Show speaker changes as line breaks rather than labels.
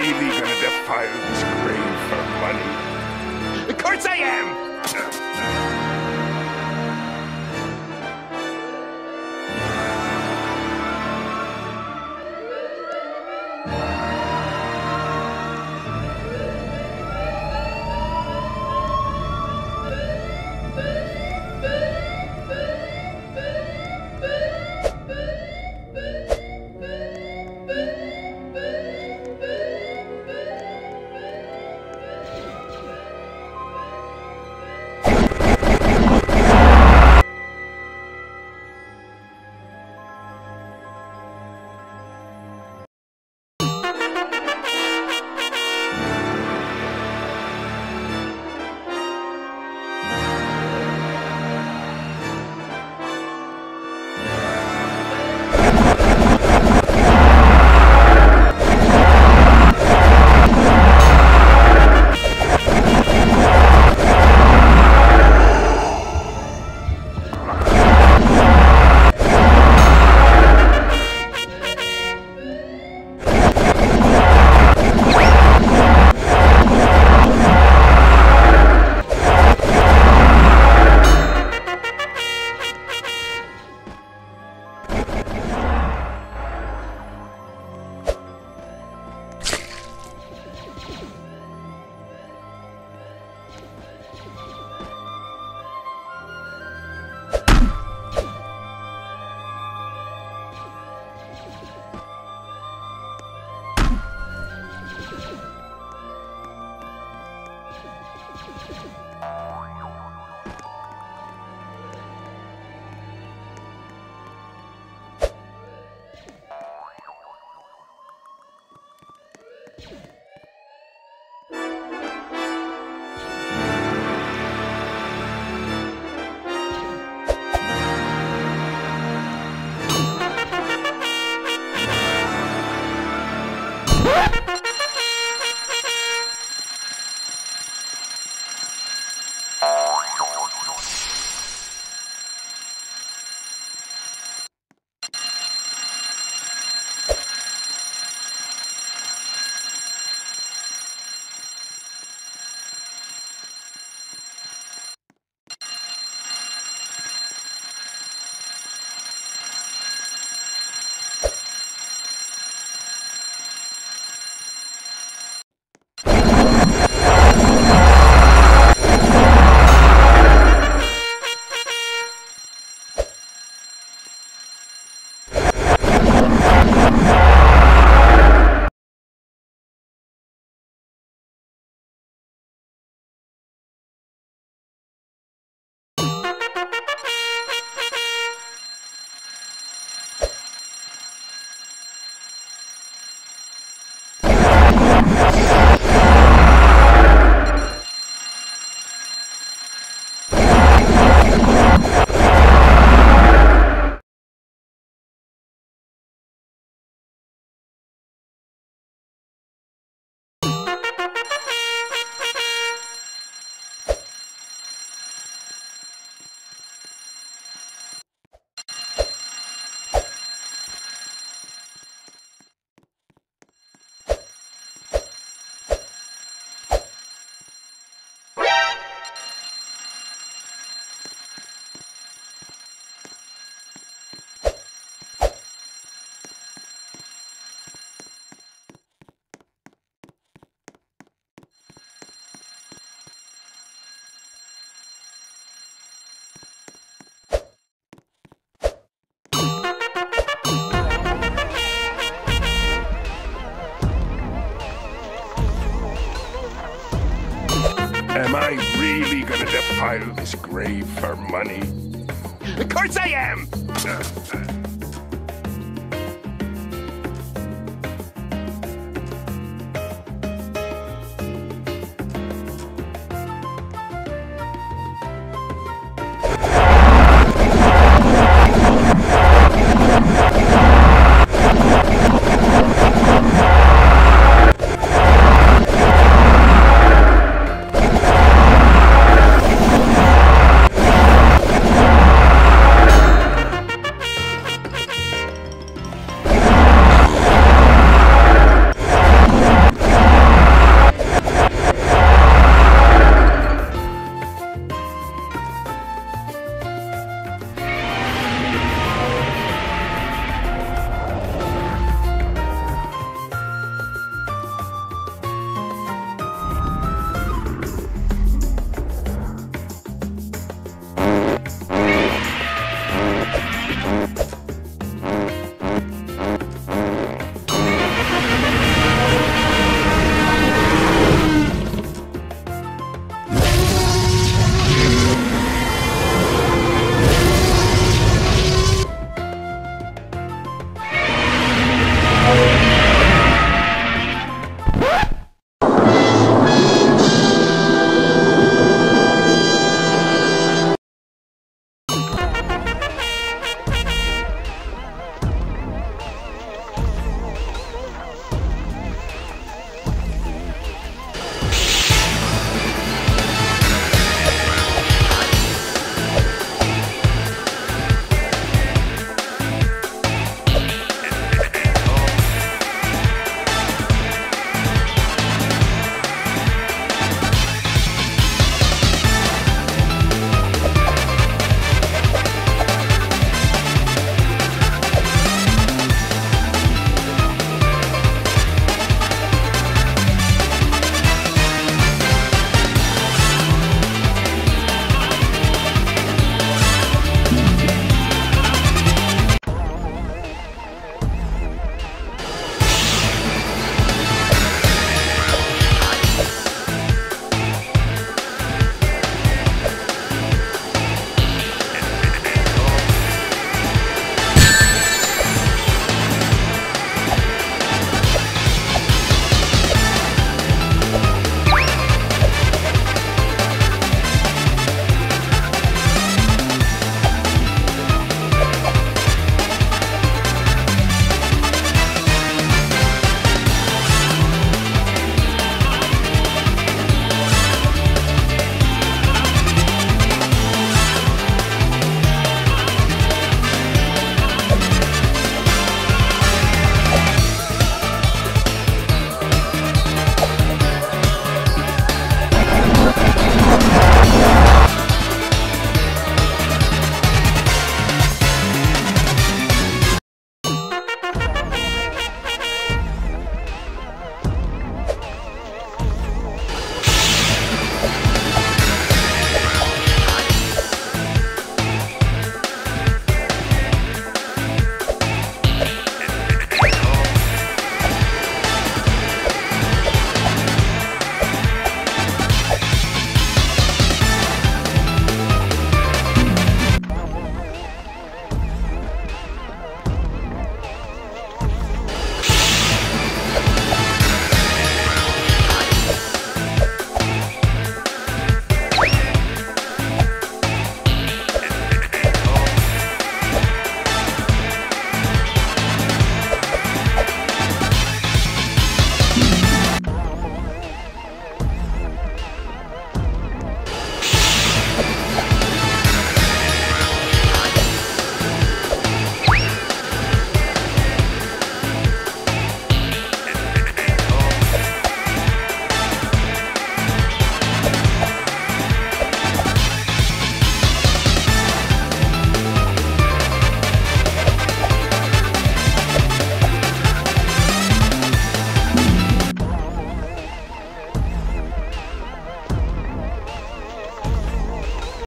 really gonna defile this grave for money? Of course I am! Am I really gonna defile this grave for money? Of course I am!